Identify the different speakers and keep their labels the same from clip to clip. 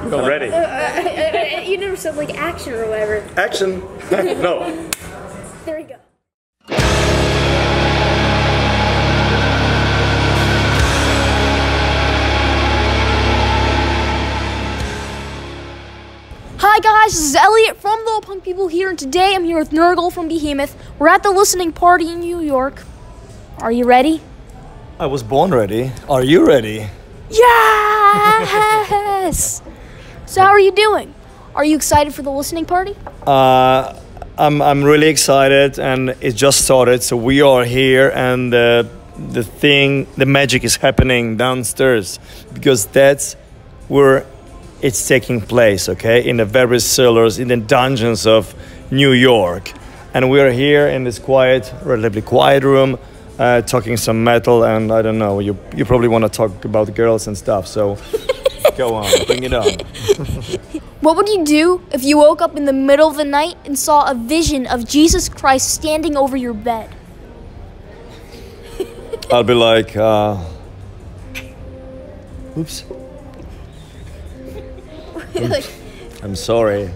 Speaker 1: I'm ready.
Speaker 2: Uh, you never said like action or whatever.
Speaker 1: Action. no.
Speaker 2: There we go. Hi guys, this is Elliott from the Punk People here, and today I'm here with Nergal from Behemoth. We're at the listening party in New York. Are you ready?
Speaker 3: I was born ready. Are you ready?
Speaker 2: Yes! So, how are you doing? Are you excited for the listening party?
Speaker 3: Uh, I'm, I'm really excited and it just started. So we are here and uh, the thing, the magic is happening downstairs because that's where it's taking place, okay? In the various cellars, in the dungeons of New York. And we are here in this quiet, relatively quiet room, uh, talking some metal and I don't know, you, you probably want to talk about girls and stuff, so go on, bring it on.
Speaker 2: What would you do if you woke up in the middle of the night and saw a vision of Jesus Christ standing over your bed?
Speaker 3: I'll be like, uh, oops. I'm sorry.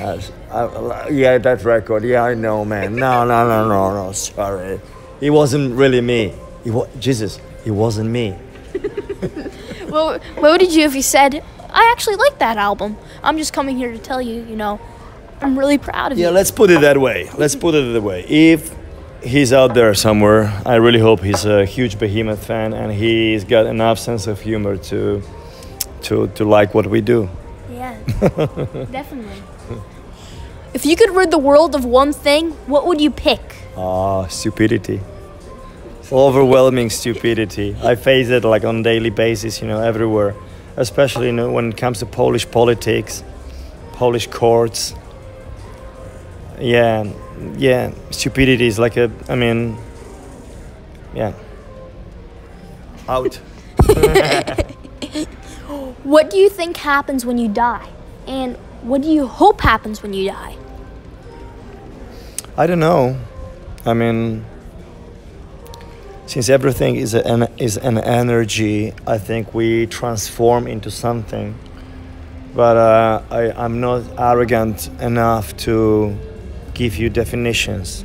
Speaker 3: Uh, I- yeah, that record. Yeah, I know, man. No, no, no, no, no. Sorry. It wasn't really me. It wa- Jesus, it wasn't me.
Speaker 2: Well, what would you if you said, I actually like that album? I'm just coming here to tell you, you know, I'm really proud of
Speaker 3: Yeah,
Speaker 2: you.
Speaker 3: Yeah, let's put it that way. Let's put it that way. If he's out there somewhere, I really hope he's a huge Behemoth fan and he's got enough sense of humor to to to like what we do.
Speaker 2: Yeah, definitely. If you could rid the world of one thing, what would you pick?
Speaker 3: Ah, stupidity. Overwhelming stupidity. I face it like on a daily basis, you know, everywhere. Especially you know, when it comes to Polish politics, Polish courts. Yeah, yeah, stupidity is like a, I mean, yeah. Out.
Speaker 2: What do you think happens when you die? And what do you hope happens when you die?
Speaker 3: I don't know. I mean, since everything is an is an energy, I think we transform into something. But uh, I, I'm not arrogant enough to give you definitions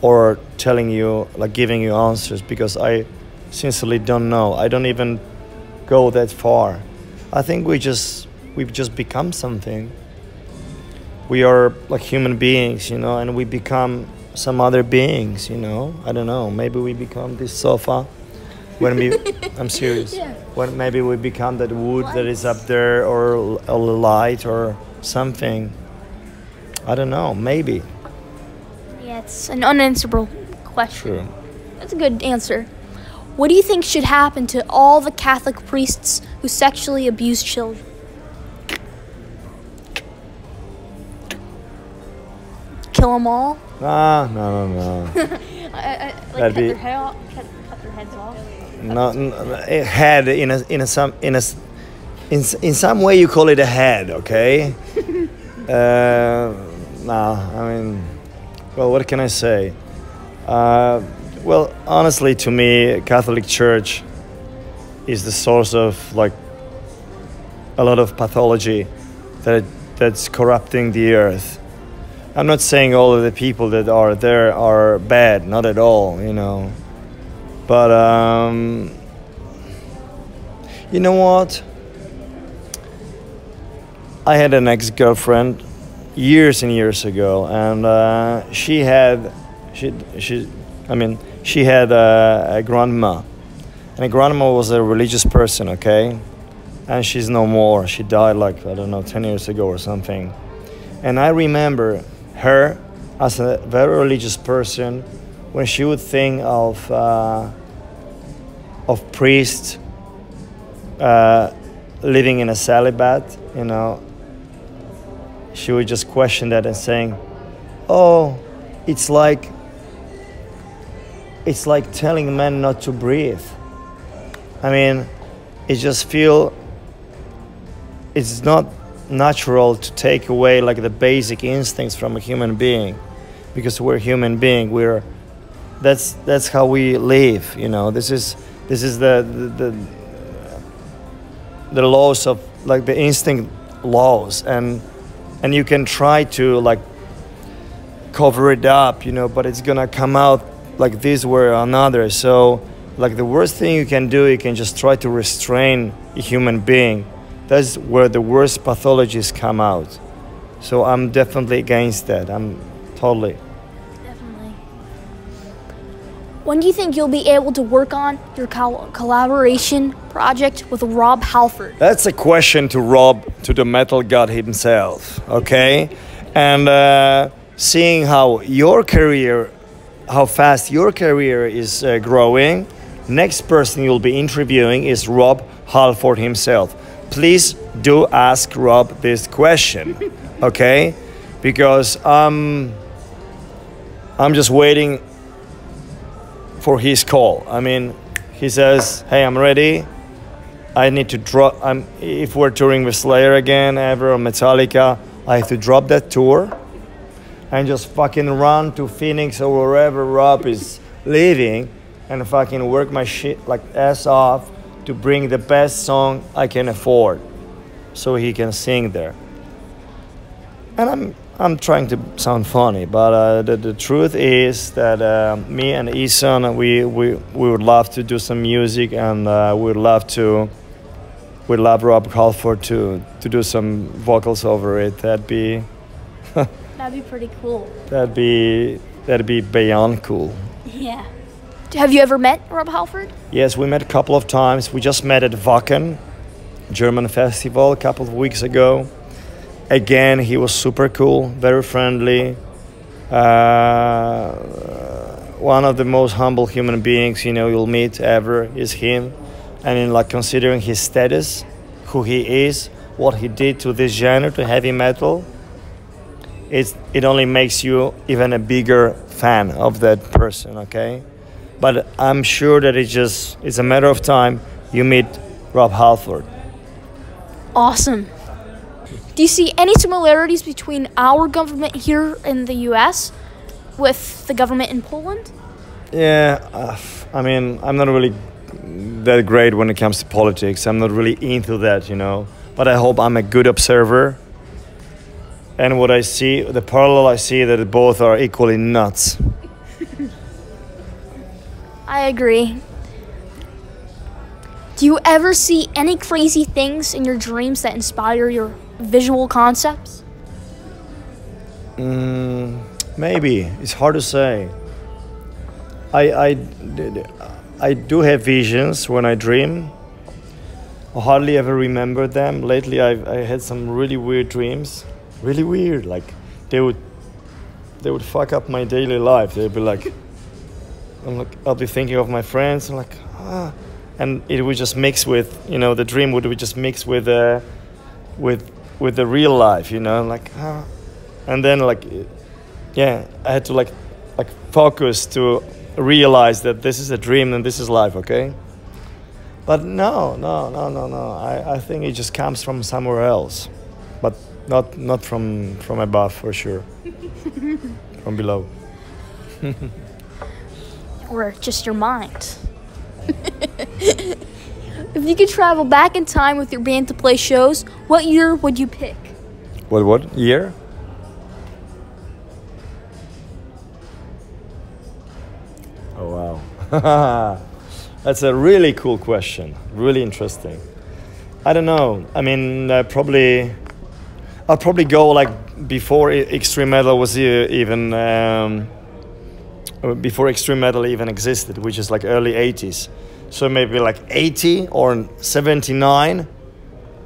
Speaker 3: or telling you, like giving you answers, because I sincerely don't know. I don't even go that far. I think we just we've just become something we are like human beings, you know, and we become some other beings, you know. I don't know. Maybe we become this sofa. When we, I'm serious.
Speaker 2: Yeah.
Speaker 3: When maybe we become that wood that is up there, or a light, or something. I don't know. Maybe.
Speaker 2: Yeah, it's an unanswerable question.
Speaker 3: Sure.
Speaker 2: That's a good answer. What do you think should happen to all the Catholic priests who sexually abuse children? Kill them all?
Speaker 3: Ah, no, no, no.
Speaker 2: like
Speaker 3: That'd be-
Speaker 2: head off, cut, cut their heads off?
Speaker 3: no, no it had in a in a some in a in, in some way you call it a head, okay? uh, no, I mean, well, what can I say? Uh, well, honestly, to me, Catholic Church is the source of like a lot of pathology that that's corrupting the earth. I'm not saying all of the people that are there are bad, not at all, you know. But um, you know what? I had an ex-girlfriend years and years ago, and uh, she had, she, she, I mean, she had a, a grandma, and a grandma was a religious person, okay, and she's no more. She died like I don't know, ten years ago or something, and I remember her as a very religious person when she would think of uh, of priests uh, living in a celibate, you know, she would just question that and saying, "Oh, it's like it's like telling men not to breathe." I mean, it just feel it's not natural to take away like the basic instincts from a human being. Because we're human being we're that's that's how we live you know? This is this is the the, the the laws of like the instinct laws. And and you can try to like cover it up you know but it's gonna come out like this way or another. So like the worst thing you can do you can just try to restrain a human being that's where the worst pathologies come out so i'm definitely against that i'm totally
Speaker 2: Definitely. When do you think you'll be able to work on your col- collaboration project with Rob Halford?
Speaker 3: That's a question to Rob, to the metal god himself, okay? And uh, seeing how your career, how fast your career is uh, growing, next person you'll be interviewing is Rob Halford himself. Please do ask Rob this question, okay? Because um, I'm just waiting for his call. I mean, he says, "Hey, I'm ready." I need to drop. I'm, if we're touring with Slayer again, ever or Metallica, I have to drop that tour and just fucking run to Phoenix or wherever Rob is living and fucking work my shit like ass off to bring the best song I can afford so he can sing there. And I'm I'm trying to sound funny, but uh, the, the truth is that uh, me and Isan, we, we, we would love to do some music and uh, we'd love to, we'd love Rob Halford to, to do some vocals over it. That'd be,
Speaker 2: That'd be pretty cool.
Speaker 3: that'd be, that'd be beyond cool.
Speaker 2: Yeah. Have you ever met Rob Halford?
Speaker 3: Yes, we met a couple of times. We just met at Wacken, German festival, a couple of weeks ago. Again, he was super cool, very friendly. Uh, one of the most humble human beings you know you'll meet ever is him. I mean, like considering his status, who he is, what he did to this genre, to heavy metal, it's, it only makes you even a bigger fan of that person. Okay, but I'm sure that it's just it's a matter of time you meet Rob Halford.
Speaker 2: Awesome. Do you see any similarities between our government here in the US with the government in Poland?
Speaker 3: Yeah, uh, I mean, I'm not really that great when it comes to politics. I'm not really into that, you know. But I hope I'm a good observer. And what I see, the parallel I see, that both are equally nuts.
Speaker 2: I agree. Do you ever see any crazy things in your dreams that inspire your visual concepts?
Speaker 3: Mm, maybe it's hard to say. I, I, I do have visions when I dream. I hardly ever remember them. Lately, I've, I had some really weird dreams. Really weird. Like they would, they would fuck up my daily life. They'd be like, I'm like, I'll be thinking of my friends. I'm like, ah, and it would just mix with, you know, the dream would, would just mix with, uh, with, with the real life. You know, like, ah, and then like, yeah, I had to like, like focus to realize that this is a dream and this is life. Okay. But no, no, no, no, no. I, I think it just comes from somewhere else, but not not from from above for sure. from below.
Speaker 2: Or just your mind? if you could travel back in time with your band to play shows, what year would you pick?
Speaker 3: What what year? Oh wow. That's a really cool question. Really interesting. I don't know. I mean, uh, probably I'll probably go like before extreme metal was even um, before extreme metal even existed, which is like early 80s. So maybe like 80 or 79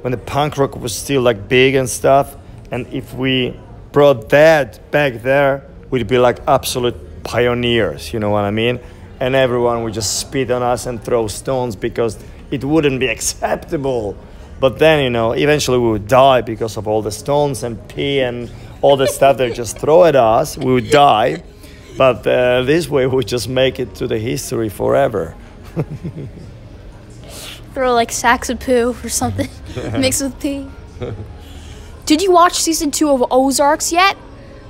Speaker 3: when the punk rock was still like big and stuff. And if we brought that back there, we'd be like absolute pioneers, you know what I mean? And everyone would just spit on us and throw stones because it wouldn't be acceptable. But then, you know, eventually we would die because of all the stones and pee and all the stuff they just throw at us. We would die. But uh, this way, we just make it to the history forever.
Speaker 2: Throw like sacks of poo or something mixed with pee. Did you watch season two of Ozarks yet?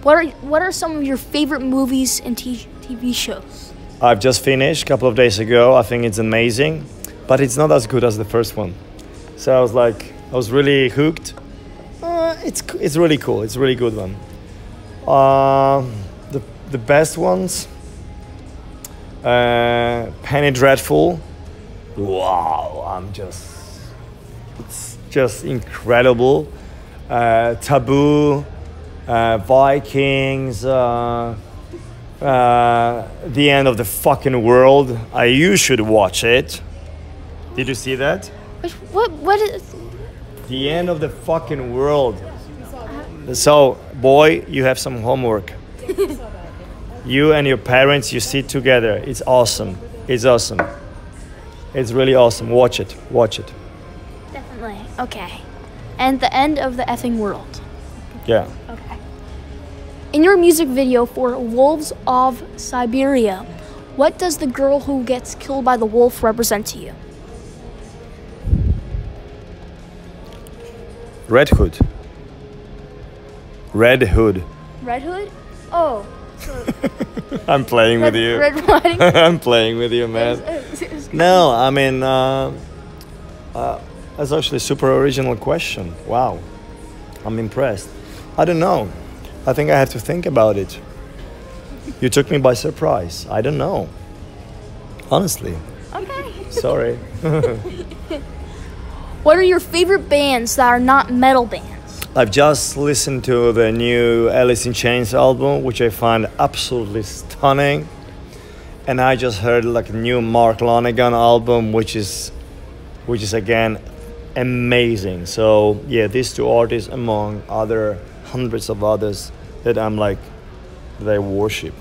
Speaker 2: What are what are some of your favorite movies and t- TV shows?
Speaker 3: I've just finished a couple of days ago. I think it's amazing, but it's not as good as the first one. So I was like, I was really hooked. Uh, it's it's really cool. It's a really good one. Uh, the best ones. Uh, Penny Dreadful. Wow, I'm just. It's just incredible. Uh, Taboo, uh, Vikings. Uh, uh, the end of the fucking world. Uh, you should watch it. Did you see that?
Speaker 2: Which, what what is
Speaker 3: The end of the fucking world. So, boy, you have some homework. You and your parents, you sit together. It's awesome. It's awesome. It's really awesome. Watch it. Watch it.
Speaker 2: definitely okay? And the end of the effing world.
Speaker 3: Yeah.
Speaker 2: Okay. In your music video for Wolves of Siberia, what does the girl who gets killed by the wolf represent to you?
Speaker 3: Red Hood. Red Hood.
Speaker 2: Red Hood? Oh,
Speaker 3: I'm playing
Speaker 2: Red,
Speaker 3: with you.
Speaker 2: Red Riding.
Speaker 3: I'm playing with you, man. No, I mean, uh, uh, that's actually a super original question. Wow. I'm impressed. I don't know. I think I have to think about it. You took me by surprise. I don't know. Honestly.
Speaker 2: Okay.
Speaker 3: Sorry.
Speaker 2: What are your favorite bands that are not metal bands?
Speaker 3: I've just listened to the new Alice in Chains album, which I find absolutely stunning. And I just heard like a new Mark Lanegan album, which is, which is again, amazing. So yeah, these two artists among other hundreds of others that I'm like, that I worship.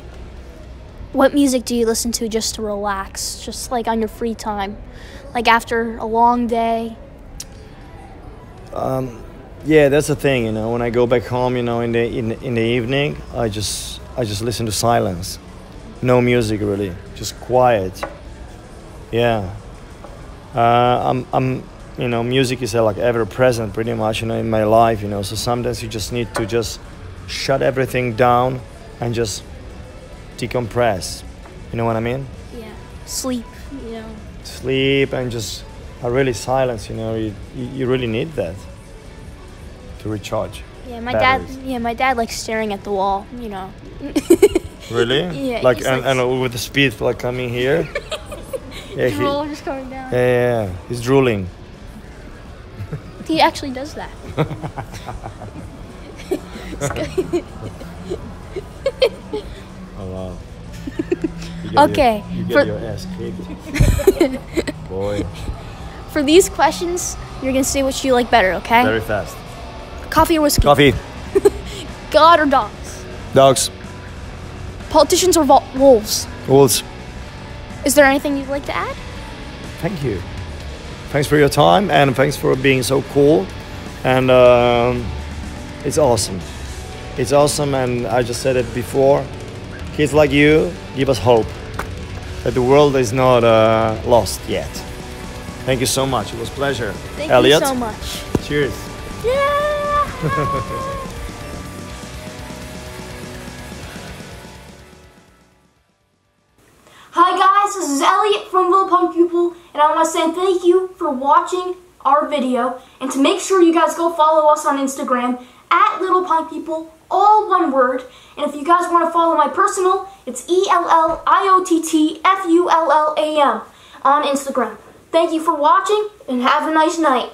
Speaker 2: What music do you listen to just to relax, just like on your free time? Like after a long day?
Speaker 3: Um, Yeah, that's the thing. You know, when I go back home, you know, in the in, in the evening, I just I just listen to silence, no music really, just quiet. Yeah, uh, I'm I'm you know, music is uh, like ever present pretty much you know in my life. You know, so sometimes you just need to just shut everything down and just decompress. You know what I mean?
Speaker 2: Yeah. Sleep, you know.
Speaker 3: Sleep and just a really silence. You know, you you you really need that to recharge.
Speaker 2: Yeah, my
Speaker 3: Batteries.
Speaker 2: dad. Yeah, my dad likes staring at the wall. You know.
Speaker 3: Really?
Speaker 2: Yeah,
Speaker 3: Like and, and with the speed like coming here. yeah, he,
Speaker 2: Drool just coming down.
Speaker 3: yeah, yeah, yeah. He's drooling.
Speaker 2: He actually does that.
Speaker 3: Oh wow. You
Speaker 2: Okay,
Speaker 3: Your, you get
Speaker 2: for-
Speaker 3: your ass kicked. Boy,
Speaker 2: For these questions, you're gonna say what you like better, okay?
Speaker 3: very fast.
Speaker 2: Coffee or whiskey?
Speaker 3: Coffee.
Speaker 2: God or dogs?
Speaker 3: Dogs.
Speaker 2: Politicians or wolves?
Speaker 3: Wolves.
Speaker 2: Is there anything you'd like to add?
Speaker 3: Thank you. Thanks for your time and thanks for being so cool. And um, it's awesome. It's awesome, and I just said it before. Kids like you give us hope that the world is not uh, lost yet. Thank you so much. It was a pleasure.
Speaker 2: Thank
Speaker 3: Elliott.
Speaker 2: you so much.
Speaker 3: Cheers.
Speaker 2: Yeah. Hi guys, this is Elliott from Little Punk People, and I want to say thank you for watching our video, and to make sure you guys go follow us on Instagram at Little Punk People, all one word. And if you guys want to follow my personal, it's E L L I O T T F U L L A M on Instagram. Thank you for watching, and have a nice night.